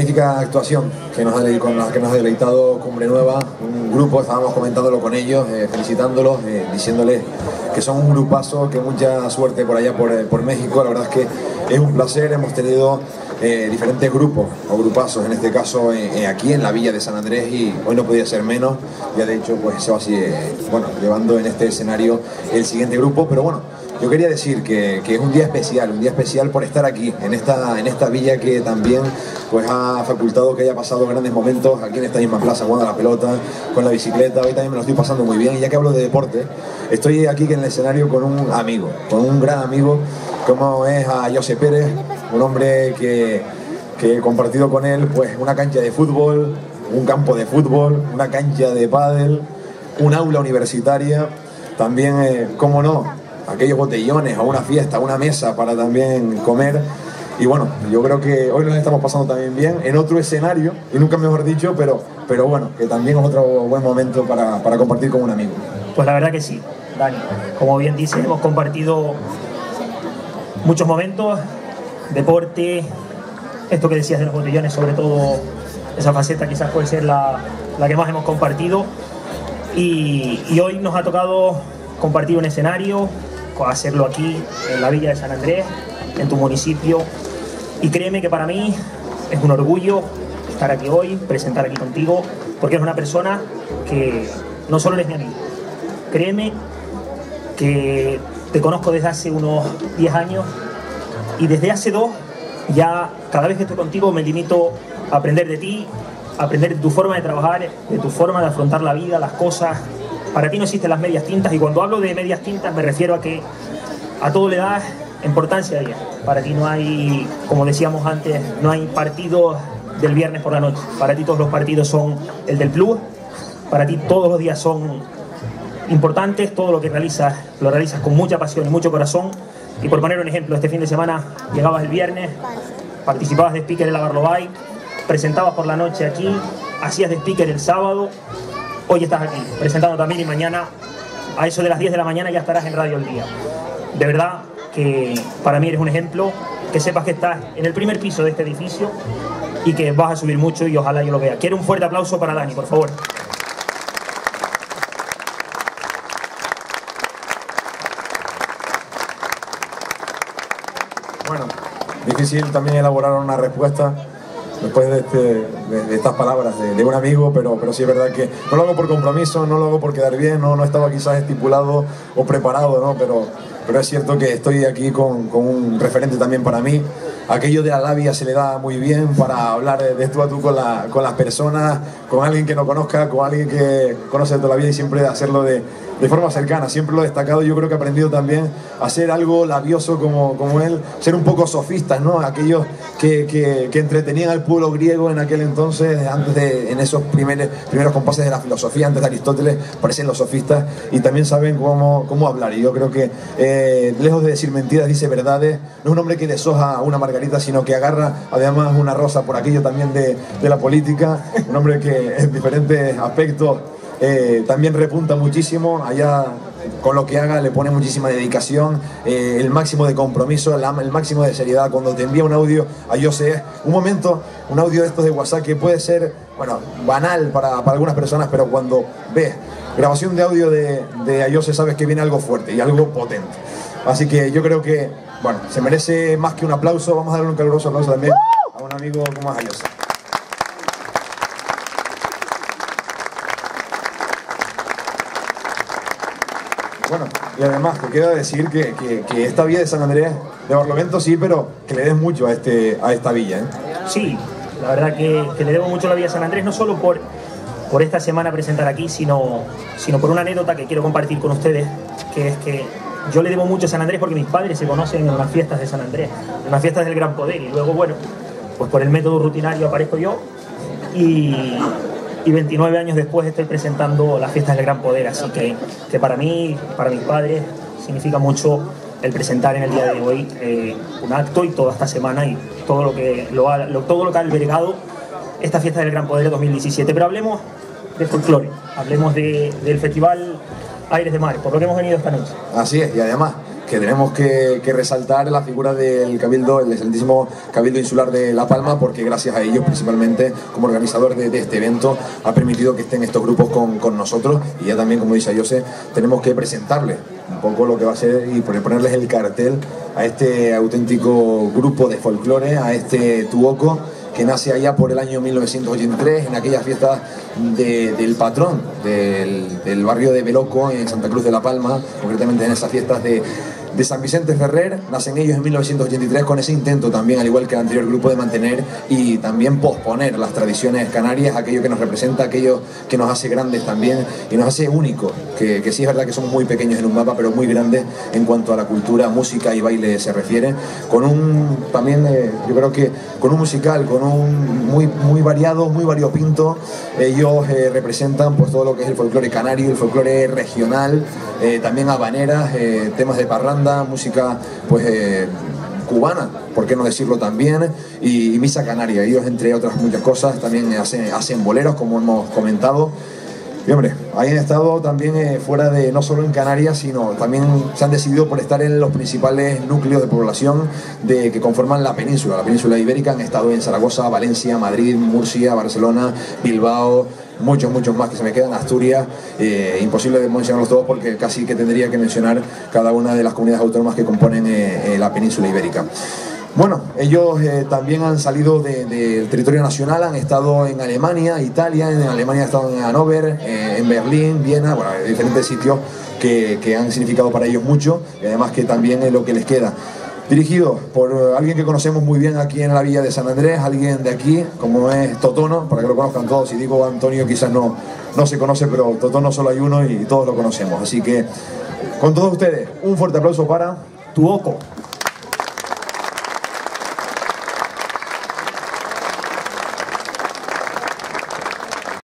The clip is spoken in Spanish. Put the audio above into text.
magnífica actuación que nos ha, con la que nos ha deleitado Cumbre Nueva, un grupo, estábamos comentándolo con ellos, eh, felicitándolos, eh, diciéndoles que son un grupazo, que mucha suerte por allá por, por México, la verdad es que es un placer, hemos tenido diferentes grupos o grupazos, en este caso aquí en la villa de San Andrés y hoy no podía ser menos, ya de hecho pues se va así, bueno, llevando en este escenario el siguiente grupo, pero bueno, yo quería decir que, es un día especial, un día especial por estar aquí, en esta, en esta villa que también pues, ha facultado que haya pasado grandes momentos aquí en esta misma plaza, jugando a la pelota, con la bicicleta, hoy también me lo estoy pasando muy bien, y ya que hablo de deporte, estoy aquí en el escenario con un amigo, con un gran amigo, como es a José Pérez, un hombre que, que he compartido con él pues una cancha de fútbol, un campo de fútbol, una cancha de pádel, un aula universitaria, también, eh, cómo no, aquellos botellones, a una fiesta, a una mesa para también comer. Y bueno, yo creo que hoy nos estamos pasando también bien en otro escenario, y nunca mejor dicho, pero, pero bueno, que también es otro buen momento para, para compartir con un amigo. Pues la verdad que sí, Dani. Como bien dices, hemos compartido muchos momentos, deporte, esto que decías de los botellones, sobre todo esa faceta quizás puede ser la, la que más hemos compartido. Y, y hoy nos ha tocado compartir un escenario, hacerlo aquí, en la villa de San Andrés, en tu municipio. Y créeme que para mí es un orgullo estar aquí hoy, presentar aquí contigo, porque es una persona que no solo eres mi amigo, créeme que te conozco desde hace unos 10 años y desde hace dos ya cada vez que estoy contigo me limito a aprender de ti, a aprender de tu forma de trabajar, de tu forma de afrontar la vida, las cosas, para ti no existen las medias tintas y cuando hablo de medias tintas me refiero a que a todo le das importancia a ella. Para ti no hay, como decíamos antes, no hay partidos del viernes por la noche. Para ti todos los partidos son el del club. Para ti todos los días son importantes. Todo lo que realizas lo realizas con mucha pasión y mucho corazón. Y por poner un ejemplo, este fin de semana llegabas el viernes, participabas de speaker en la Barlobay, presentabas por la noche aquí, hacías de speaker el sábado hoy estás aquí presentando también y mañana a eso de las 10 de la mañana ya estarás en Radio El Día. De verdad que para mí eres un ejemplo, que sepas que estás en el primer piso de este edificio y que vas a subir mucho y ojalá yo lo vea. Quiero un fuerte aplauso para Dani, por favor. Bueno, difícil también elaborar una respuesta después de, este, de, estas palabras de, un amigo, pero, pero sí es verdad que no lo hago por compromiso, no lo hago por quedar bien, no, no estaba quizás estipulado o preparado, ¿no? pero, pero es cierto que estoy aquí con, con un referente también para mí. Aquello de la labia se le da muy bien para hablar de tú a tú con, la, con las personas, con alguien que no conozca, con alguien que conoce toda la vida y siempre hacerlo de, de forma cercana. Siempre lo he destacado, yo creo que he aprendido también a ser algo labioso como, como él, ser un poco sofistas, ¿no? Aquellos que, que, entretenían al pueblo griego en aquel entonces, antes de, en esos primeros, primeros compases de la filosofía, antes de Aristóteles, parecen los sofistas y también saben cómo, cómo hablar. Y yo creo que, eh, lejos de decir mentiras, dice verdades. No es un hombre que deshoja una margarita, sino que agarra además una rosa por aquello también de, de la política. Un hombre que en diferentes aspectos eh, también repunta muchísimo, allá con lo que haga le pone muchísima dedicación, eh, el máximo de compromiso, el, máximo de seriedad. Cuando te envía un audio a yo sé, un momento, un audio de estos de WhatsApp que puede ser, bueno, banal para, algunas personas, pero cuando ves grabación de audio de, de Ayose sabes que viene algo fuerte y algo potente. Así que yo creo que, bueno, se merece más que un aplauso. Vamos a darle un caluroso aplauso también a un amigo como es Ayose. Bueno, y además te queda decir que, esta villa de San Andrés de Barlovento sí, pero que le des mucho a, este, a esta villa. ¿eh? Sí, la verdad que, le debo mucho la villa de San Andrés, no solo por, por esta semana presentar aquí, sino, sino por una anécdota que quiero compartir con ustedes, que es que yo le debo mucho a San Andrés porque mis padres se conocen en las fiestas de San Andrés, en las fiestas del Gran Poder, y luego, bueno, pues por el método rutinario aparezco yo y, y 29 años después estoy presentando las fiestas del Gran Poder, así que, que para mí, para mis padres, significa mucho el presentar en el día de hoy eh, un acto y toda esta semana y todo lo que, lo, todo lo que ha albergado esta fiesta del Gran Poder 2017. Pero hablemos de folclore, hablemos del Festival Aires de Mar, por lo que hemos venido esta noche. Así es, y además que tenemos que, resaltar la figura del Cabildo, el excelentísimo Cabildo Insular de La Palma, porque gracias a ellos, principalmente como organizador de, este evento, ha permitido que estén estos grupos con, nosotros. Y ya también, como dice José, tenemos que presentarles un poco lo que va a ser y ponerles el cartel a este auténtico grupo de folclore, a este Tuoco que nace allá por el año 1983, en aquellas fiestas del patrón del, del, barrio de Beloco, en Santa Cruz de la Palma, concretamente en esas fiestas de de San Vicente Ferrer. Nacen ellos en 1983 con ese intento también, al igual que el anterior grupo, de mantener y también posponer las tradiciones canarias, aquello que nos representa, aquello que nos hace grandes también y nos hace únicos, que, sí es verdad que somos muy pequeños en un mapa, pero muy grandes en cuanto a la cultura, música y baile se refiere, con un también, eh, yo creo que con un musical, con un muy, muy variado, muy variopinto, ellos eh, representan pues todo lo que es el folclore canario, el folclore regional, eh, también habaneras, temas de parranda, música pues eh, cubana, por qué no decirlo también, y, misa canaria. Ellos, entre otras muchas cosas, también hacen, hacen boleros, como hemos comentado. Y hombre, ahí han estado también eh, fuera de, no solo en Canarias, sino también se han decidido por estar en los principales núcleos de población de, que conforman la península, la península ibérica. Han estado en Zaragoza, Valencia, Madrid, Murcia, Barcelona, Bilbao, muchos, muchos más que se me quedan. Asturias, eh, imposible de mencionarlos todos porque casi que tendría que mencionar cada una de las comunidades autónomas que componen eh, la península ibérica. Bueno, ellos también han salido del territorio nacional, han estado en Alemania, Italia, en Alemania han estado en Hannover, en Berlín, Viena, bueno, diferentes sitios que, que, han significado para ellos mucho y además que también es lo que les queda. Dirigido por alguien que conocemos muy bien aquí en la villa de San Andrés, alguien de aquí, como es Totono, para que lo conozcan todos. Si digo Antonio, quizás no, no se conoce, pero Totono solo hay uno y todos lo conocemos. Así que, con todos ustedes, un fuerte aplauso para Tuoco.